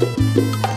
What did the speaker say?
Música